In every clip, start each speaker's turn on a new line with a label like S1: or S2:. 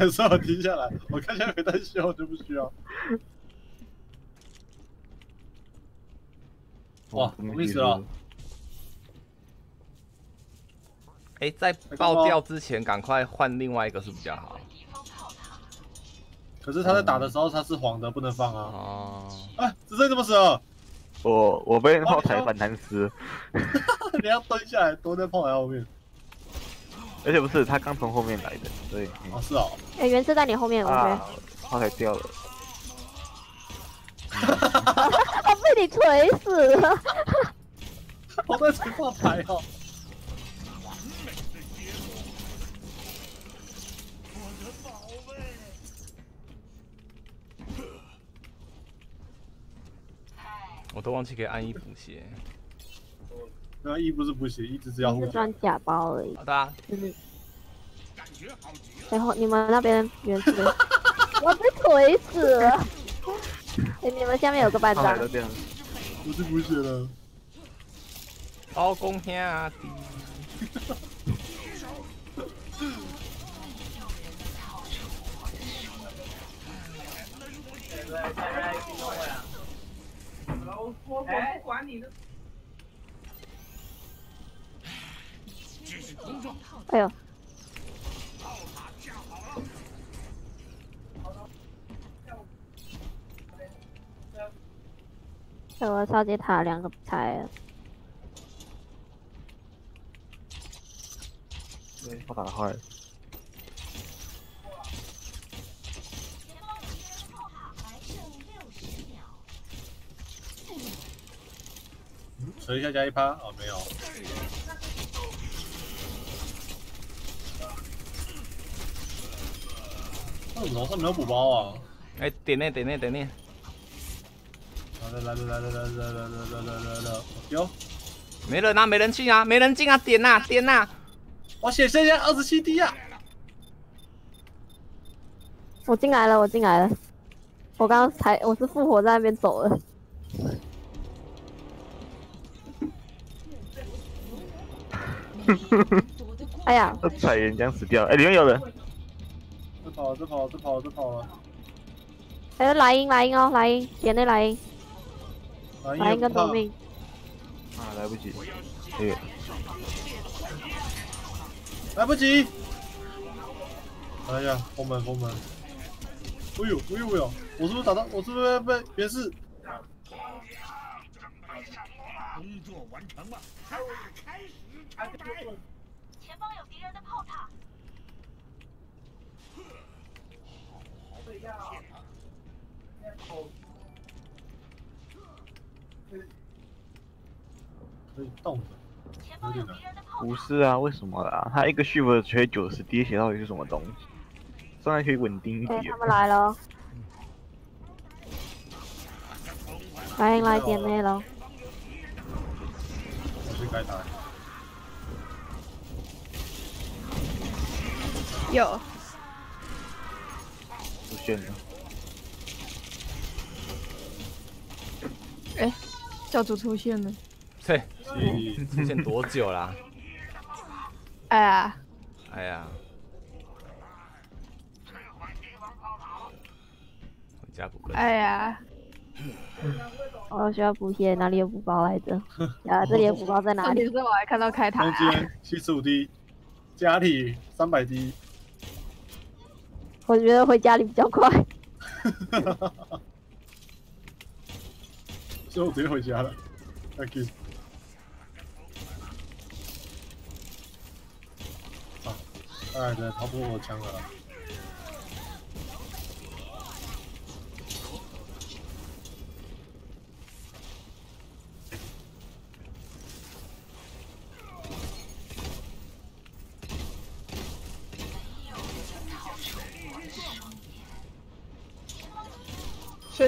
S1: 还是我停下来？我看一下没带秀就不需要。哇，什么意思啊？
S2: 哎，在爆掉之前赶快换另外一个是比较好。
S1: 可是他在打的时候他是黄的，不能放啊。哦。哎，只剩这么少。
S3: 我我被炮台反弹死。
S1: 你要蹲下来，躲在炮台后面。
S3: 而且不是，他刚从后面来的，所以。
S1: 哦，是哦。
S4: 哎，原车在你后面，我觉得。
S3: 炮台掉了。
S4: 我 被你锤死了。
S1: 我在锤炮台哦。
S2: 我都忘记给安一补血。
S1: 那一不是不行，一只是要护。
S4: 装假包而已。
S2: 好的。
S4: 就是然后你们那边原始，我被锤死了。哎，你们下面有个班长。
S1: 我是补血了。
S2: 好公平啊！
S5: 我我不管你的。
S4: 哎呦！我超级塔两个拆。
S3: 对，我打的坏。
S1: 锤一下加一趴哦，没有。那怎么上面有补包啊？
S2: 哎，点那点那点呢！
S1: 来了来了来了来了来了来了来了！丢！
S2: 没人啊，没人进啊，没人进啊，点呐点呐！
S1: 我血剩下二十七滴啊！
S4: 我进来了，我进来了。我刚刚才我是复活在那边走了。哎呀！
S3: 踩岩浆死掉，哎，里面有人。
S1: 这跑，这跑，这跑，这跑了。
S4: 还有莱茵，莱茵哦，莱茵，点那莱茵。莱茵跟夺命。
S3: 啊，来不及。哎。
S1: 来不及。哎呀，封门，封门。哎呦，哎呦，哎呦！我是不是打到？我是不是被别是？工作完成了。开始。前方有敌人的炮塔。可以动的。
S3: 不是啊，为什么啊？他一个 shift 缺九十滴血，到底是什么东西？上来可以稳定一点。
S4: 他们来了。欢迎来点内了。
S1: 我去开台。
S4: 有，哎，教主出现了。
S2: 对，出现多久啦？
S4: 哎呀！
S2: 哎呀！回家补个。
S4: 哎呀！我需要补血，哪里有补包来着？啊，这里有补包在哪里？是我还看到开塔。
S1: 中间七十五滴，家里三百滴。
S4: 我觉得回家里比较快。
S1: 所以我直接回家了。Thank you。啊，哎，对，他不过我枪了。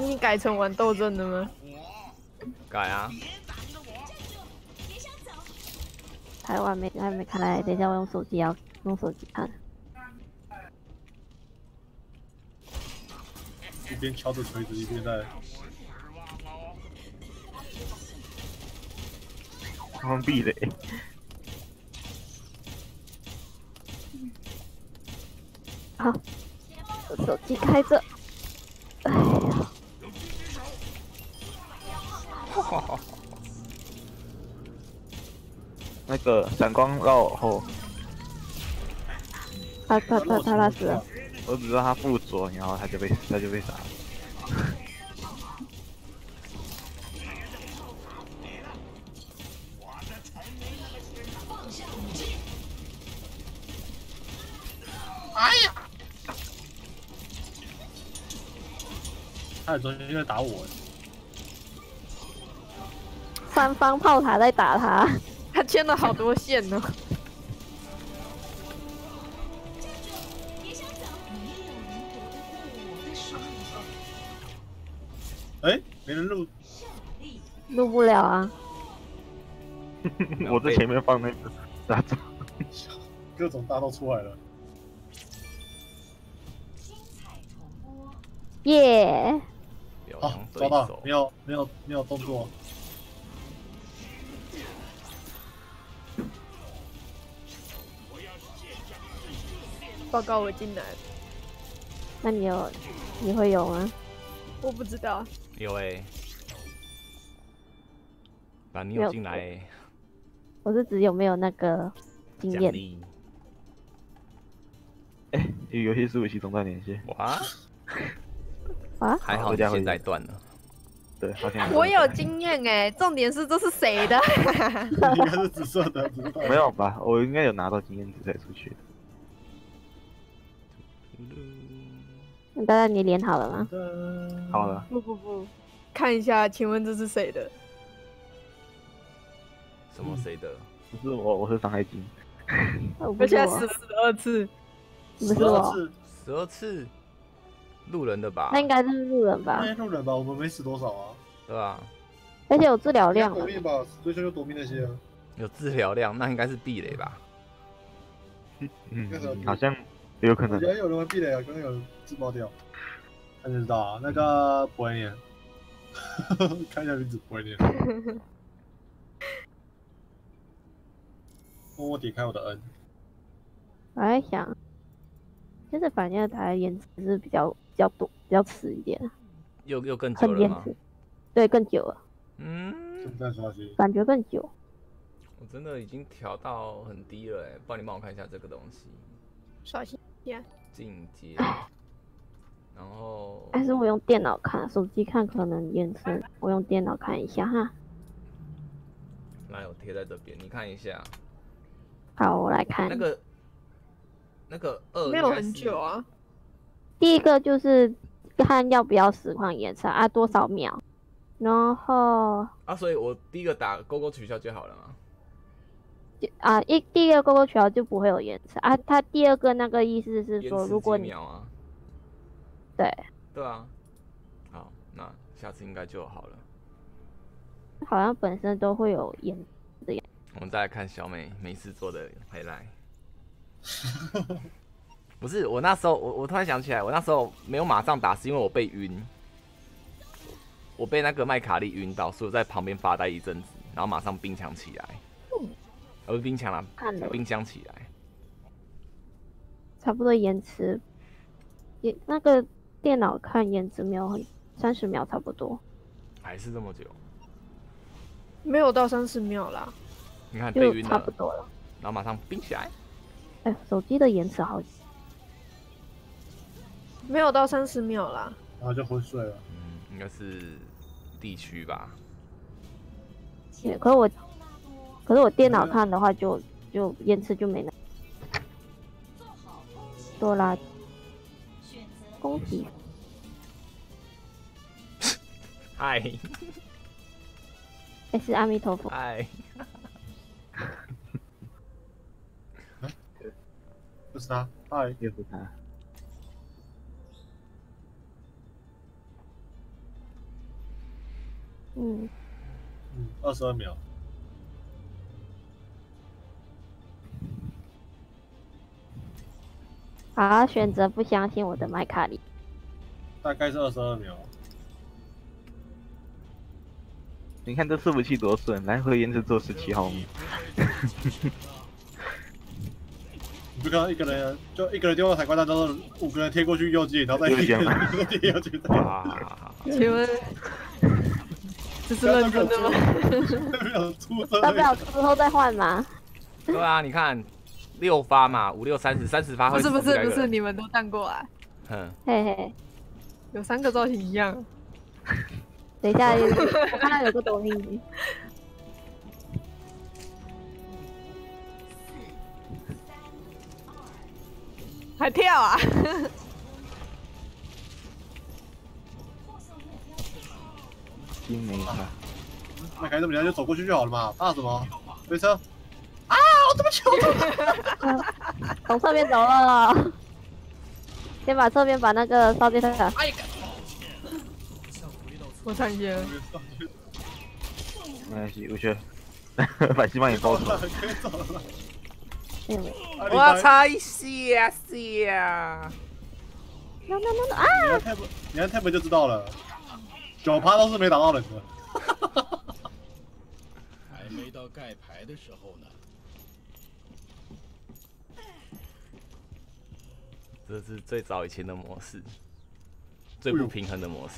S4: 你改成玩斗阵的吗？
S2: 改啊！
S4: 台湾没还没看来，等一下我用手机要用手机看。
S1: 一边敲着锤子，一边在。
S3: 封闭的。
S4: 好，我手机开着。
S3: 那个闪光绕后，
S4: 他他他他他死了。
S3: 我只知道他附着，然后他就被他就被杀了。
S1: 哎呀他中间在打我，
S4: 三方炮塔在打他，
S6: 他牵了好多线呢。
S1: 哎，没人录，
S4: 录不了啊。
S3: 我在前面放那个大招，
S1: 各种大招出来了。
S4: 耶、
S1: 好抓到，没，有没有没有动作，
S6: 报告我进来了，
S4: 那你有你会有吗？
S6: 我不知道。
S2: 有哎，把你
S4: 有
S2: 有进来欸，
S4: 我是指有没有那个经验？
S3: 哎，游戏服务器中断连线，
S2: 哇，
S4: 啊？
S2: 还好现在断了，
S3: 对，好像
S6: 我有经验哎，重点是这是谁的？
S1: 应该是紫色的，紫色的
S3: 没有吧？我应该有拿到经验值才出去的。
S4: 那大家你连好了吗？
S3: 好了，
S6: 不不不，看一下，请问这是谁的？
S2: 什么谁的？
S3: 不是我，我是伤害金。
S4: 我
S6: 现在死了十二次，
S4: 不是我，
S1: 十二次，
S2: 十二次，路人的吧
S4: 那？应该是路人吧
S1: 路人吧，我们没死多少啊。
S2: 对吧？
S4: 而且有治疗量了，
S1: 夺命吧，追求就躲命那些啊。
S2: 有治疗量，那应该是避雷吧？
S3: 嗯
S1: 那个，
S3: 好像有可能
S1: 有人会避雷啊，刚刚有人自爆掉，那就知道啊。那个不会念，看一下名字不会念。默默点开我的 N，
S4: 我在想，就是反正它延迟是比较比较多，比较迟一点，
S2: 又又更久了吗？
S4: 对，更久了，
S2: 嗯，
S1: 正在刷新。
S4: 感觉更久。
S2: 我真的已经调到很低了哎，帮你帮我看一下这个东西，
S6: 刷新
S2: 进阶，然后
S4: 还是我用电脑看，手机看可能延迟，我用电脑看一下哈。
S2: 那有贴在这边，你看一下
S4: 好，我来看。
S2: 那个那个二
S6: 没有很久，啊。
S4: 第一个就是看要不要实况延迟啊，多少秒，然后
S2: 啊，所以我第一个打勾勾取消就好了嘛。
S4: 啊一第一个勾勾取消就不会有延迟啊。它第二个那个意思是说，如果你
S2: 秒啊，
S4: 对，
S2: 对啊，好，那下次应该就好了。
S4: 好像本身都会有延
S2: 我们再来看小美没事做的回来。不是我那时候，我我突然想起来，我那时候没有马上打，是因为我被晕，我被那个麦卡利晕倒，所以我在旁边发呆一阵子，然后马上冰墙起来，呃，不是冰墙啦，冰箱起来。
S4: 差不多延迟，也那个电脑看延迟秒很三十秒差不多，
S2: 还是这么久？
S6: 没有到三十秒啦，
S2: 你看被
S4: 就
S2: 晕了，
S4: 差不多了。
S2: 然后马上冰起来。
S4: 哎，手机的延迟好，
S6: 没有到三十秒啦。
S1: 然后就昏睡了。
S2: 嗯，应该是地区吧。
S4: 对可是我，可是我电脑看的话就就延迟就没了多啦。恭喜，
S2: 嗨。
S4: 哎是阿弥陀佛，
S2: 嗨，
S1: 不是他，嗨，
S3: 又是他。
S4: 嗯，
S1: 嗯，二十二秒，
S4: 好，选择不相信我的麦卡里，
S1: 大概是二十二秒。
S3: 你看这伺服器多顺，来回延迟做十七毫米。
S1: 你不看到一个人就一个人丢到闪光弹之后，五个人贴过去右击，然后再一个人贴右击，
S2: 哇，
S6: 请问这是认真的吗？
S1: 没有出声
S4: 大不了之后再换嘛。
S2: 对啊，你看六发嘛，五六三十，三十发会
S6: 不是不是不是，你们都弹过来，
S2: 哼，
S4: 嘿嘿，
S6: 有三个造型一样。
S4: 等一下，我看到有个抖音，
S6: 还跳啊！
S3: 金没他，
S1: 麦凯这么厉害，就走过去就好了嘛，怕什么？飞车，
S4: 从侧面走了。先把侧面把那个烧鸡腿的，
S6: 我看见了，
S3: 没关系，我去，把希望也包走。
S1: 可以走了。
S4: 哎呦，
S1: 啊你
S2: 我擦一下下
S4: ，no no no no 啊！
S1: 你看 tab，你看 tab 就知道了，九趴都是没打到人的。
S7: 还没到盖牌的时候呢。
S2: 这是最早以前的模式，最不平衡的模式。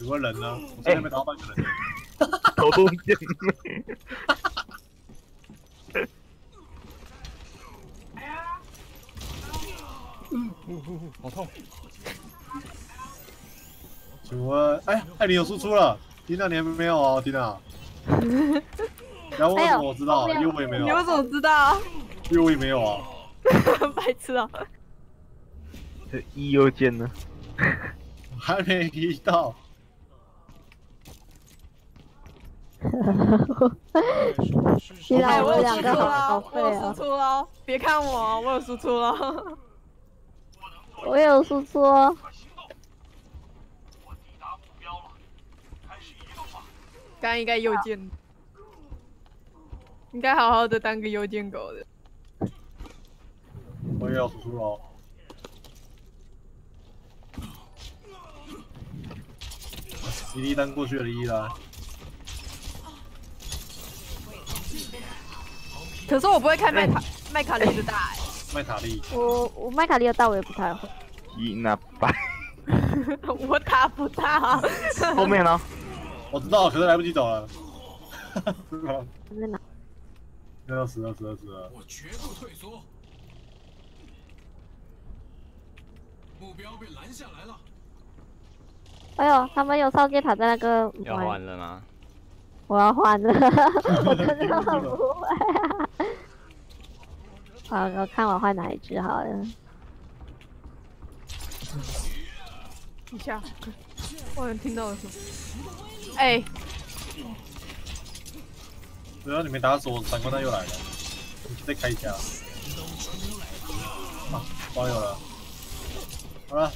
S1: 有个人呢？我这边没打到半个人。
S3: 头都见
S2: 好痛！
S1: 请问，哎，艾琳有输出了，缇娜你还没有哦，缇娜。然后我知道？因为我也没有啊，
S6: 你们怎么知道？
S1: 因为我也没有啊。
S6: 白痴啊！
S3: 这一又见呢，
S1: 还没移到。
S4: 现 在
S6: 哎，我有输出了
S4: 好，
S6: 我有输出了，别看我，我有输出了。
S4: 我有输出哦。
S6: 刚刚应该右键，应该好好的当个右键狗的。
S1: 我也要输出了哦。伊利丹过去了，一单。
S6: 可是我不会开麦卡麦卡利的大哎、
S1: 麦塔利，
S4: 我我麦卡利的大我也不太会，
S3: 一那八，
S6: 我打不到。
S3: 后面呢？
S1: 我知道，可是来不及走了。
S4: 在哪？
S1: 那要死了，死了，死了！
S7: 我绝不退缩。目标被拦下来了。
S4: 哎呦，他们有烧鸡塔在那个，
S2: 要换了吗？
S4: 我要换了，我真的很不会、好，我看我换哪一只好了。
S6: 一下，我好像听到了什么。哎、
S1: 只要你没打死我，闪光弹又来了。你再开一下。啊，包有了。好了。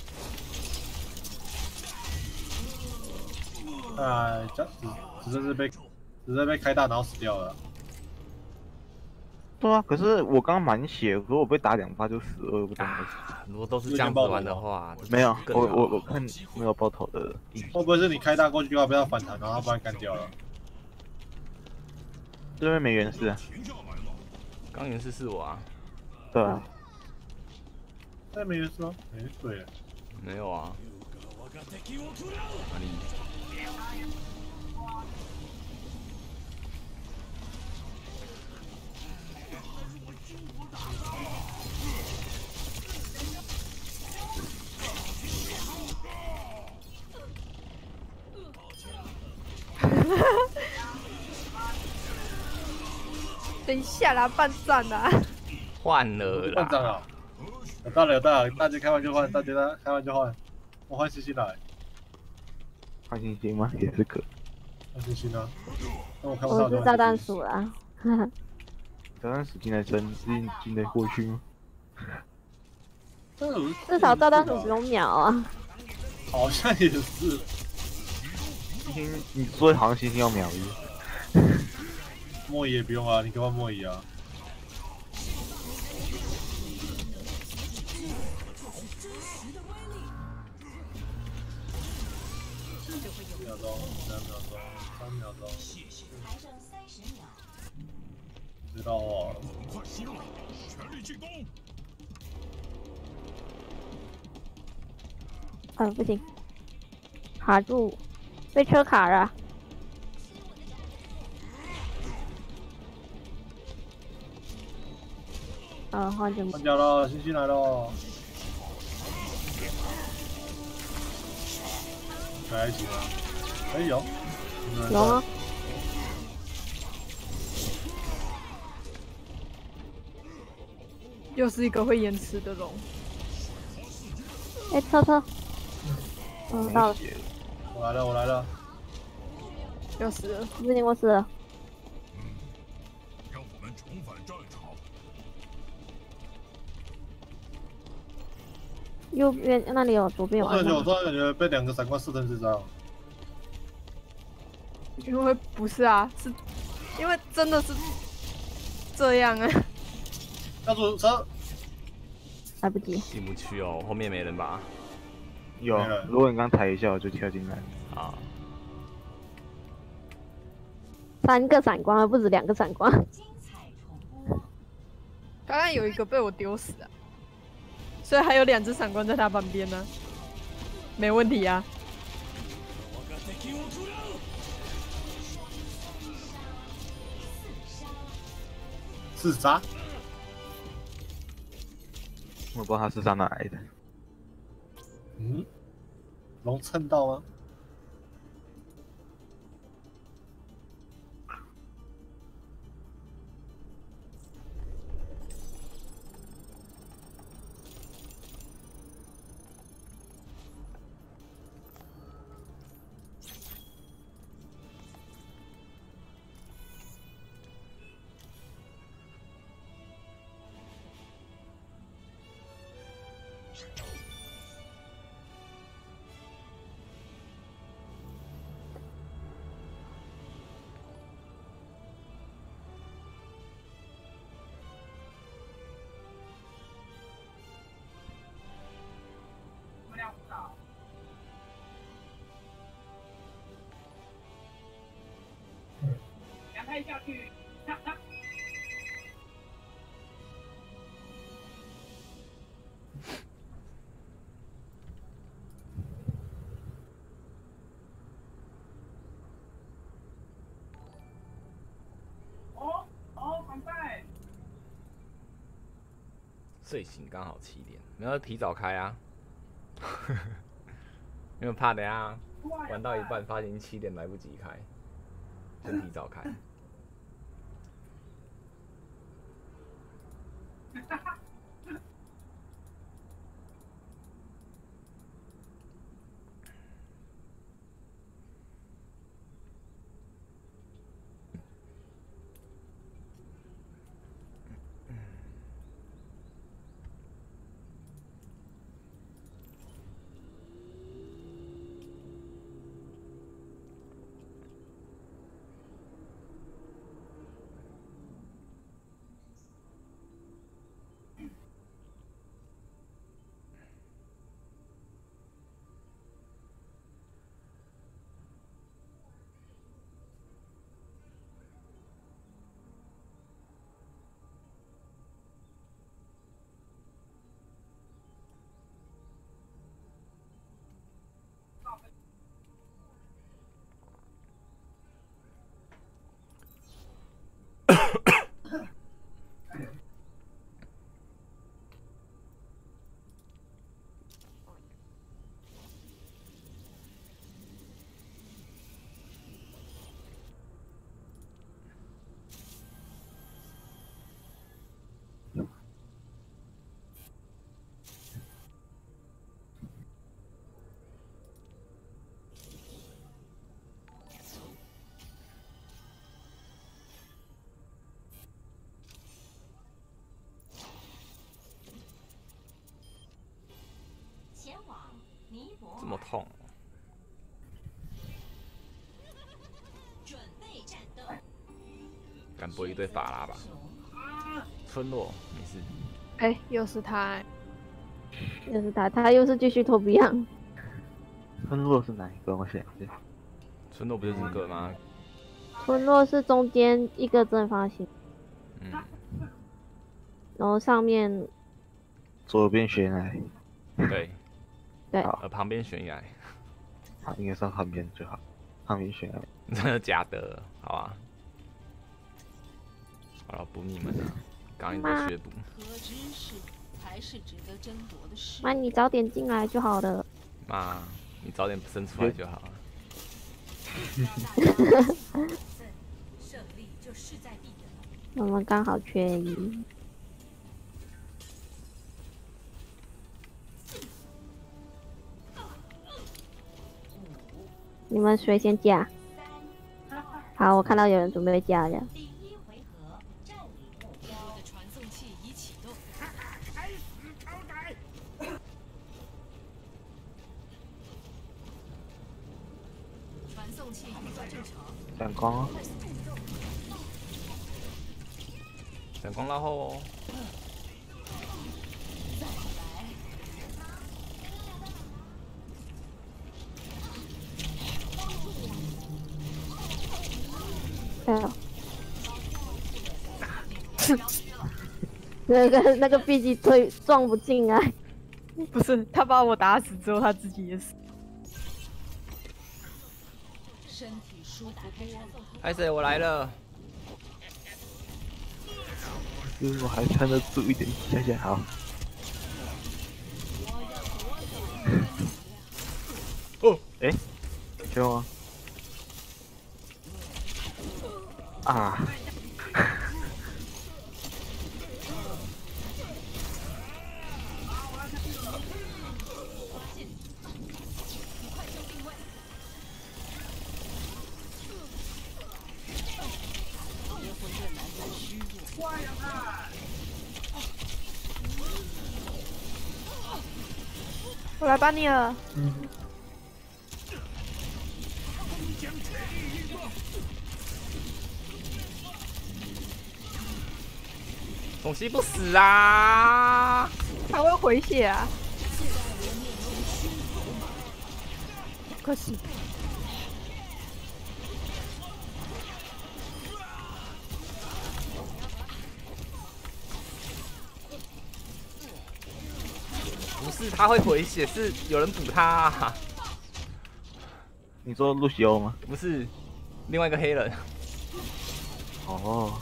S1: 哎，这只只是是被只是被开大，然后死掉了。
S3: 对啊，可是我刚刚满血，可是我被打两发就死了，我也不懂为什么。
S2: 如果都是这样子玩的话，
S3: 没有，我我我看没有爆头的。
S1: 会不会是你开大过去的话被他反弹，然后他把你干掉了？
S3: 对面没原氏啊，
S2: 刚原氏是我啊，
S3: 对啊，
S1: 那没人说，哎，对了，
S2: 没有啊，哪里？
S6: 等一下啦，半站啦。
S2: 换了啦，
S1: 换张啊！有到了有到了，大家开完就换，大家开完就换，我换星星来，
S3: 换星星吗？也是可。
S1: 换星星啊！那我看不到
S4: 我
S1: 就是换
S4: 炸弹鼠啦，
S3: 刚刚死进来真进进得过去吗？
S4: 至少炸弹鼠不用秒啊。
S1: 好像也是，
S3: 星星，你说的好像星星要秒一。
S1: 莫伊也不用啊，你给我莫伊啊。秒钟，两秒钟，三秒钟，
S8: 还剩三十秒。
S1: 知道哦。
S7: 快行动，全力进攻！
S4: 啊，不行，卡住，被车卡了。啊，换成
S1: 换掉了，星星来了。在一起吗？哎有，
S4: 有吗？
S6: 又是一个会延迟的龙。
S4: 哎，车车，嗯，到了，
S1: 我来了，我来了。
S6: 要死了，
S4: 不行，我死了。
S7: 让我们重返战场。
S4: 右边那里有，左边有
S1: 我感觉我突然感觉被两个闪光射成智障。
S6: 因为不是啊，是因为真的是这样啊。
S1: 要主车，
S4: 来不及。
S2: 进不去哦，后面没人吧？
S3: 有，如果你刚抬一下，我就跳进来。
S2: 啊，
S4: 三个闪光，不止两个闪光。
S6: 刚刚有一个被我丢死啊，所以还有两只闪光在他旁边呢，没问题啊。
S1: 自杀。
S3: 我不知道他是上哪来的。
S1: 嗯，能蹭到吗？
S5: 阳台下去，他他。哦哦，防晒。
S2: 睡醒刚好七点，没有提早开啊，因为怕等下玩到一半发现七点来不及开，就提早开。这么痛，
S8: 准备战斗。
S2: 敢播一堆法拉吧？村落没事，
S6: 哎、又是他、欸，
S4: 又是他，他又是继续投币样。
S3: 村落是哪一个？我想一下。
S2: 村落不就是这个吗？
S4: 村落是中间一个正方形，
S2: 嗯，
S4: 然后上面
S3: 左边悬崖，
S2: 对，
S4: 对
S3: 好
S2: 呃，旁边悬崖，
S3: 好，应该上旁边最好，旁边悬崖。
S2: 真 的假的？好啊，好了，补你们啊，刚刚在学补。
S8: 和知识才是值得争夺的事。
S4: 妈你早点进来就好了。
S2: 妈，你早点生出来就好了。
S8: 胜利就势在必得。
S4: 我们刚好缺一。你们谁先加？好，我看到有人准备加了。那个那个 B G 推撞不进来，
S6: 不是他把我打死之后，他自己也死。
S8: 身体舒服多了。
S2: 艾谁我来了。
S3: 就是我还撑得住一点，谢谢好。
S2: 哦，
S3: 哎，救吗？啊！
S6: 来帮你了。
S2: 东西不死啊！
S6: 他会回血啊！可惜，
S2: 是他会回血，是有人补他、啊，
S3: 你说路西欧吗？
S2: 不是另外一个黑人。
S3: 哦，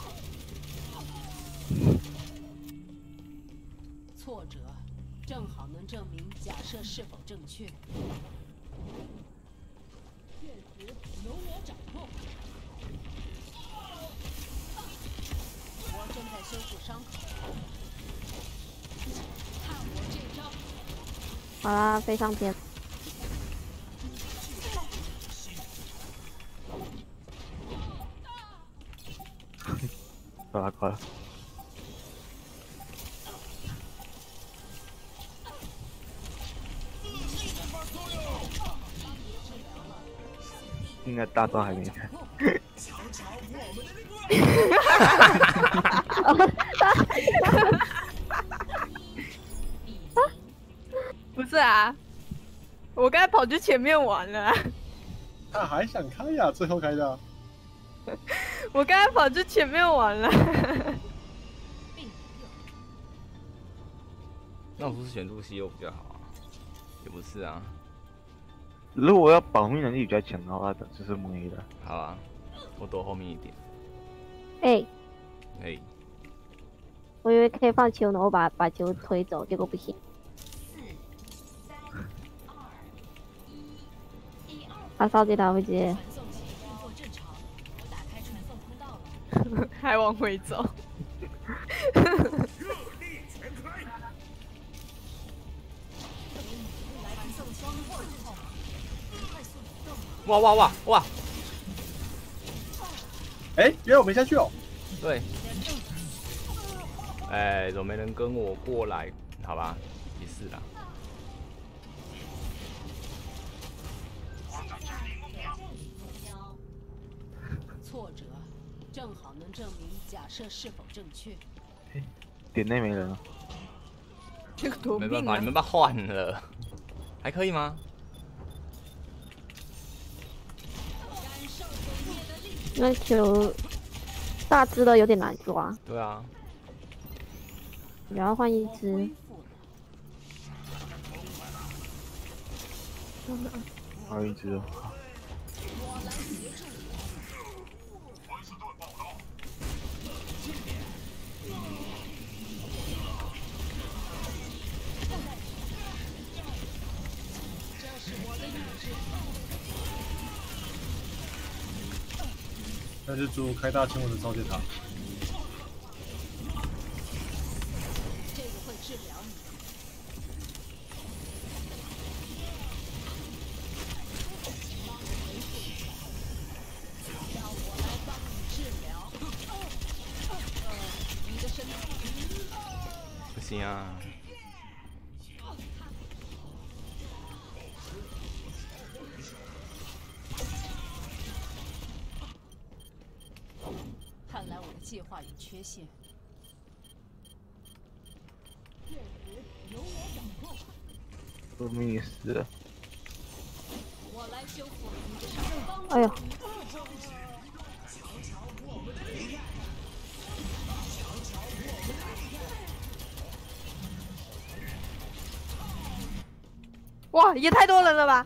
S8: 挫折正好能证明假设是否正确。确实由我掌控。我正在修复伤口。看我这招！
S4: 好啦，飞上天。
S3: 快了快了，应该大招还没开。
S6: 不是啊，我刚才跑去前面玩了啊、
S1: 他还想开呀，最后开的。
S6: 我刚才跑去前面玩了。
S2: 那我不是选露西欧比较好啊？也不是啊。
S3: 如果要保命能力比较强的话，就是蒙 A 的。
S2: 好啊，我躲后面一点。
S4: 哎、
S2: 哎、
S4: 我以为可以放球，呢，我把把球推走，结果不行。他烧接他会接，
S8: 传送器运作正常，我打开传送通道了。
S6: 还往回走。
S2: 哇哇哇哇！
S1: 哎，原来我没下去哦。
S2: 对。哎，怎么没人跟我过来？好吧，没事啦。
S8: 挫折正好能证明假设是否正确。
S3: 点内没人了，
S6: 这个
S2: 没办法，
S6: 啊
S2: 你！们把换了，还可以吗？
S4: 那球大只的有点难抓，
S2: 对啊，
S4: 然后换一只
S8: 恢。复了。
S3: 还有一只
S1: 那就祝开大清我的超级塔。
S8: 这个会治疗你。让我来帮你治疗。呃，你的身体
S2: 不行啊，
S8: 有缺陷。
S3: 都迷死了。
S8: 我来修复。
S4: 哎呦，
S6: 哇，也太多人了吧！